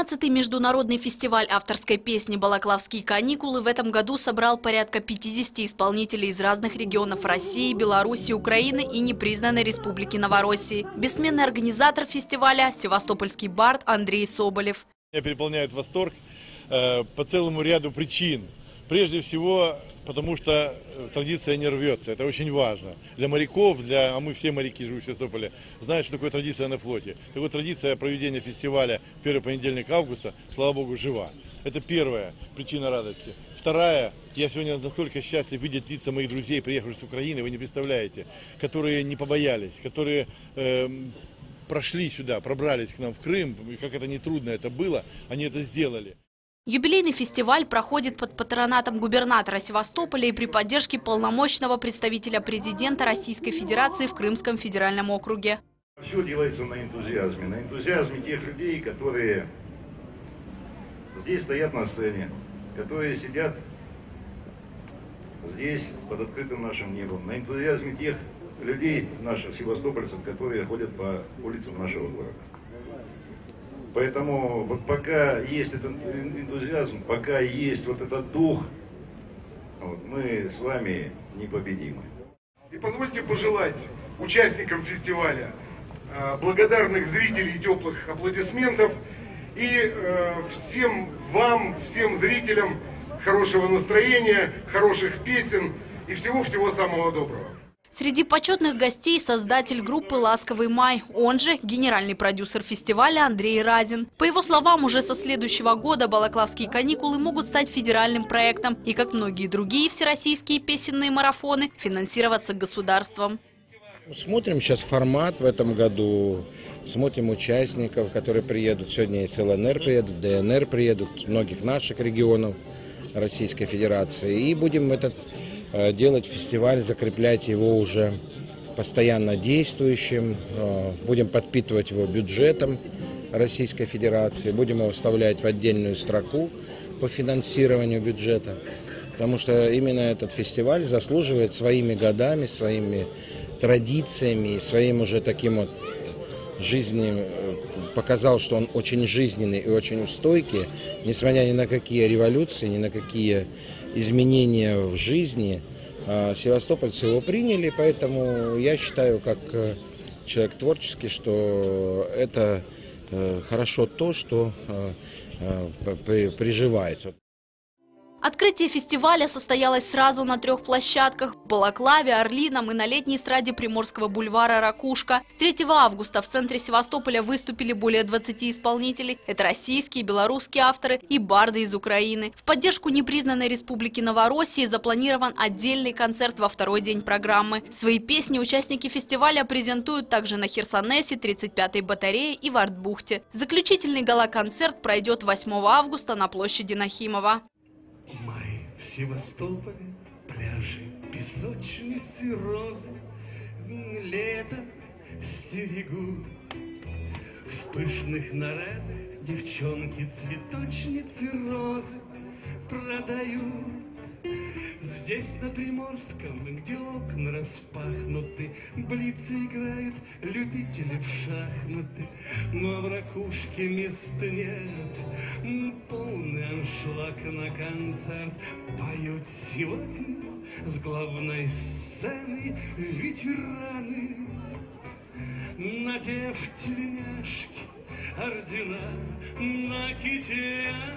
12-й международный фестиваль авторской песни «Балаклавские каникулы» в этом году собрал порядка 50 исполнителей из разных регионов России, Беларуси, Украины и непризнанной республики Новороссии. Бессменный организатор фестиваля – севастопольский бард Андрей Соболев. Меня переполняет восторг э, по целому ряду причин. Прежде всего, потому что э, традиция не рвется. Это очень важно. Для моряков, для, а мы все моряки, живущие в Севастополе, знают, что такое традиция на флоте. Такая традиция проведения фестиваля в первый понедельник августа, слава богу, жива. Это первая причина радости. Вторая, я сегодня настолько счастлив видеть лица моих друзей, приехавших с Украины, вы не представляете, которые не побоялись, которые э, прошли сюда, пробрались к нам в Крым, и как это нетрудно это было, они это сделали. Юбилейный фестиваль проходит под патронатом губернатора Севастополя и при поддержке полномочного представителя президента Российской Федерации в Крымском федеральном округе. Все делается на энтузиазме, на энтузиазме тех людей, которые здесь стоят на сцене, которые сидят здесь под открытым нашим небом, на энтузиазме тех людей, наших севастопольцев, которые ходят по улицам нашего города. Поэтому пока есть этот энтузиазм, пока есть вот этот дух, вот, мы с вами непобедимы. И позвольте пожелать участникам фестиваля э, благодарных зрителей теплых аплодисментов и э, всем вам, всем зрителям хорошего настроения, хороших песен и всего-всего самого доброго. Среди почетных гостей создатель группы «Ласковый май», он же генеральный продюсер фестиваля Андрей Разин. По его словам, уже со следующего года «Балаклавские каникулы» могут стать федеральным проектом и, как многие другие всероссийские песенные марафоны, финансироваться государством. Смотрим сейчас формат в этом году, смотрим участников, которые приедут. Сегодня из ЛНР приедут, ДНР приедут, многих наших регионов Российской Федерации. И будем этот делать фестиваль, закреплять его уже постоянно действующим. Э, будем подпитывать его бюджетом Российской Федерации, будем его вставлять в отдельную строку по финансированию бюджета. Потому что именно этот фестиваль заслуживает своими годами, своими традициями, своим уже таким вот жизненным, э, показал, что он очень жизненный и очень устойкий, несмотря ни на какие революции, ни на какие изменения в жизни, а, севастопольцы его приняли, поэтому я считаю, как э, человек творческий, что это э, хорошо то, что э, приживается. Открытие фестиваля состоялось сразу на трех площадках – Балаклаве, Орлином и на летней эстраде Приморского бульвара «Ракушка». 3 августа в центре Севастополя выступили более 20 исполнителей. Это российские, белорусские авторы и барды из Украины. В поддержку непризнанной республики Новороссии запланирован отдельный концерт во второй день программы. Свои песни участники фестиваля презентуют также на Херсонесе, 35-й батарее и в Артбухте. Заключительный гала-концерт пройдет 8 августа на площади Нахимова. Май в Севастополе, пляжи, песочницы, розы, Лето стерегут. В пышных нарядах девчонки, цветочницы, розы Здесь, на Приморском, где окна распахнуты, Блицы играют любители в шахматы, Но в ракушке места нет, Полный аншлаг на концерт Поют сегодня с главной сцены ветераны, Надев тельняшки, ордена на кителях,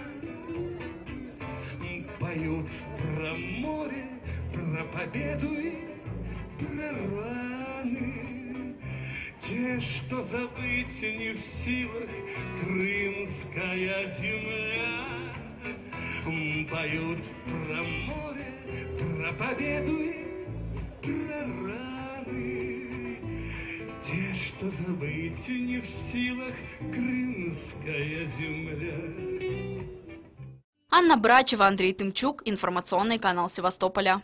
Поют про море, про победу и про раны. Те, что забыть не в силах, крымская земля. Поют про море, про победу и про раны. Те, что забыть не в силах, крымская земля. Анна Брачева, Андрей Тымчук. Информационный канал Севастополя.